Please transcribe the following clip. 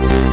We'll